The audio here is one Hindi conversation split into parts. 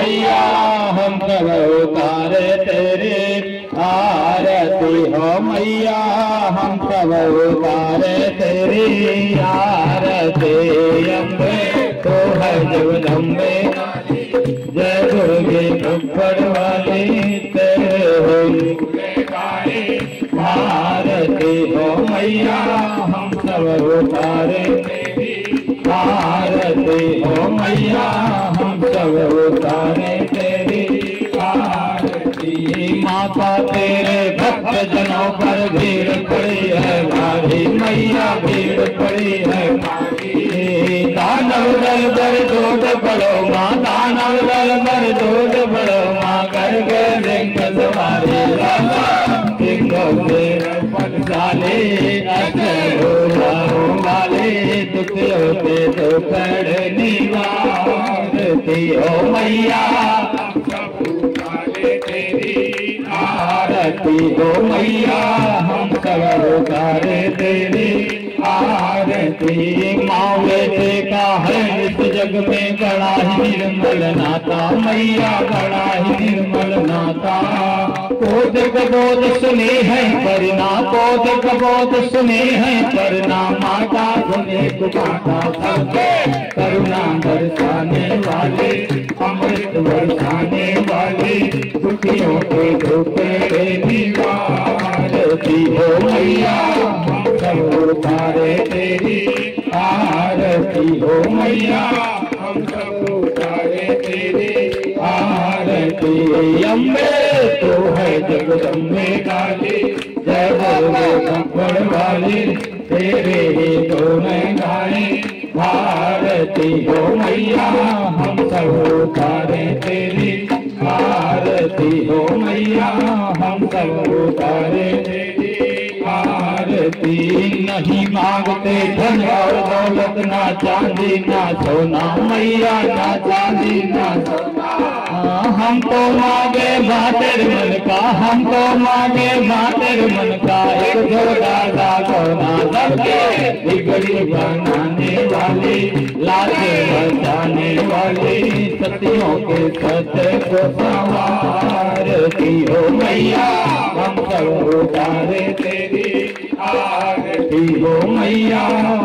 मैया हम सब उतारे तेरे आरती हो मैया। हम सब उतारे तेरी आरती। तो है जगदम्बे जय दुर्गे गब्बर वाली तेरे भारती हो मैया, हम सब उतारे भारती हो मैया, हम सब उतारे तेरी भारती माता तेरे भक्त जनों पर भीड़ पड़ी है भारी मैया, भीड़ पड़ी है दानव दल बर दूध पड़ो माँ, दानव दल बर दूध पड़ो माँ, कर के सिंह सवारी। पटसाले असे हो जाओ वाले होते तो पड़ निवारती हो मैया। आरती हो मैया हम सब उतारे तेरी आरती। माँ बेटे का है इस जग में बड़ा ही निर्मल नाता। मैया बड़ा ही निर्मल नाता। कोद सुने हैं करना कोद कबोध सुने हैं पर ना माता सुने कुमाता करुणा बरसाने वाले, अमृत बरसाने वाले, दुखियों के धोखे निवारती हो मैया। हम सब उतारे तेरी आरती हो मैया। हम सब उतारे तेरी आरती अम्बे तो है जगदम्बे काली जय कंपड़ वाली तेरे ही तो मैं गाए भारती हो मैया हम सब उतारे तेरी आरती हो मैया हम सब उतारे तेरी आरती नहीं मांगते धन और दौलत ना चांदी ना सोना मैया ना चांदी ना सोना हम तो मांगे बातेर मन का हम तो मांगे बातेर मन का। एक झोटा सा सोना सबके बिगड़ी बनाने वाली, लाते बचाने वाली, सतियों के सत्य को संवारती हो मैया। हम सब उतारे तेरी आरती हो मैया,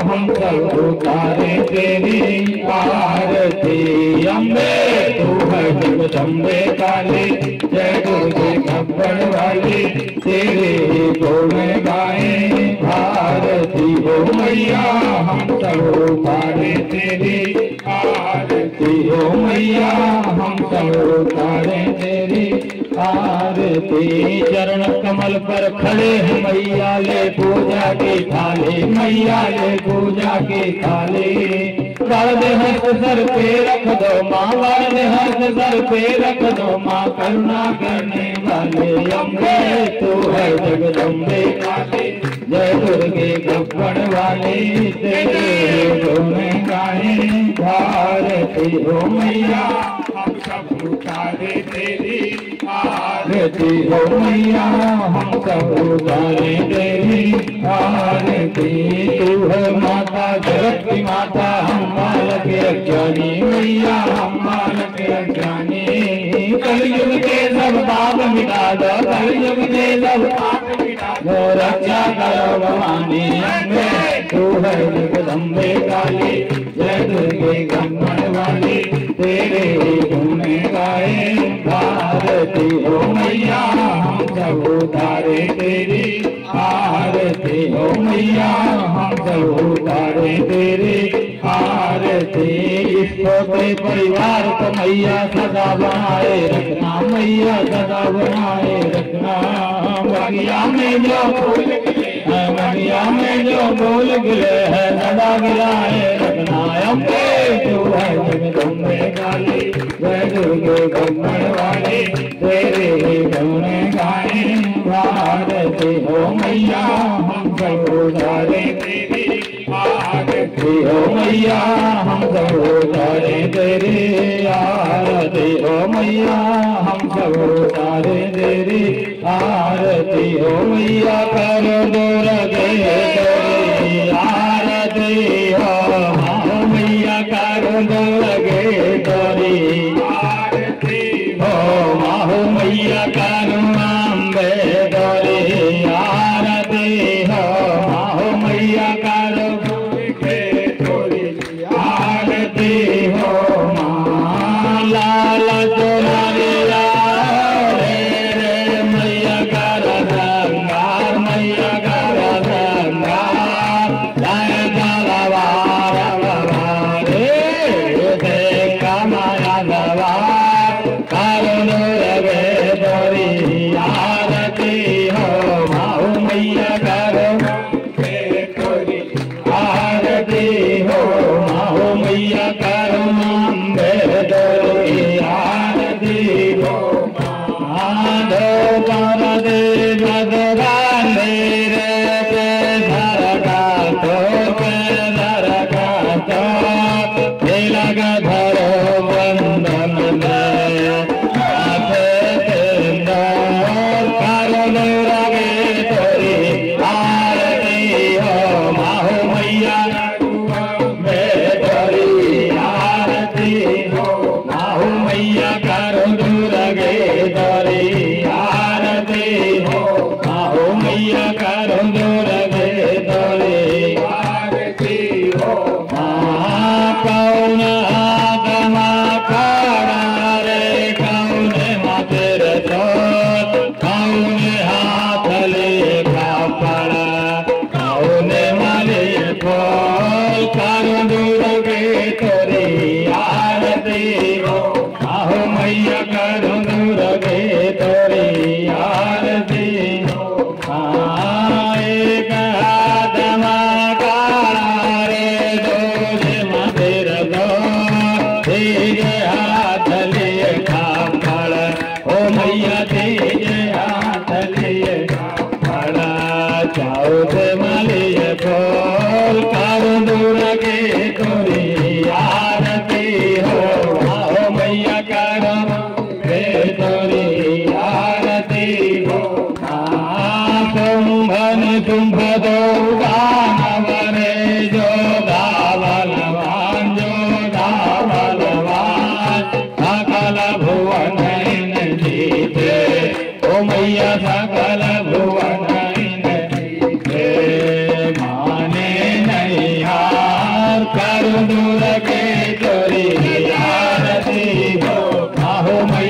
हम सब उतारे तेरी आरती। अम्बे, तू है जगदम्बे काली, जय गुरु खब्बड़ वाली। तेरे गुण गाए भारती हो मैया, हम सब उतारे तेरी आरती हो मैया, हम सब उतारे तेरी आरती। चरण कमल पर खड़े हैं मैया, ले पूजा की थाली। मैया, ले पूजा की थाली। वरद हस्त सर पे रख दो माँ वरद हस्त सर पे रख दो माँ। करुणा करने वाले अम्बे, तू है जगदम्बे जय दुर्गे गब्बड़ वाली तेरे भारती हो मैया हम सब उतारे तेरी आरती हो मैया हम सब उतारे तेरी आरती तू है माता जगत की माता हम बालक अज्ञानी मैया हम बालक अज्ञानी कलयुग के सब पाप मिटा दो कलयुग के सब पाप रक्षा करो भवानी तू है जगदम्बे काली जय दुर्गे ब्रह्मण वाली, तेरे घूमे गाए, भारती हो मैया, हम सब उतारे तेरी। आरती हो मैया छोटे परिवार को मैया सदा बनाए रखना, मैया सदा बनाए रखना। बगिया में जो फूल हैं, बगिया में जो फूल खिले हैं, सदा गिराए रखना। अम्बे तू है जगदम्बे काली जय दुर्गे गम्बड़ वाली, तेरे गुण गाए भारती हो मैया हम सब तेरी आरती हो मैया हम सब उतारे तेरी आरती हो मैया हम सब उतारे तेरी आरती हो मैया कर दूर आरती हो मैया कर दूर आरती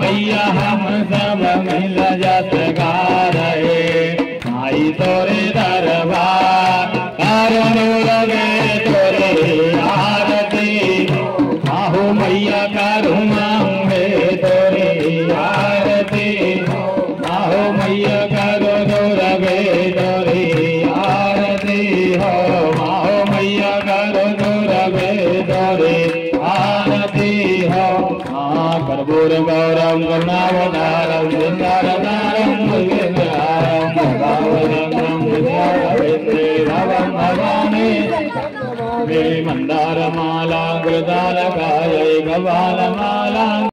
मैया हम सब मिल जत गा रहे। आई तोरे दरबार कपूरम गौरम करुणावतारम वृंदारतारम मुर्गेन्द्रहारम भगवरम विद्यावेन्द्रे भवं माला मे मन्दारमालाङ्कृतालकायै कपालमाला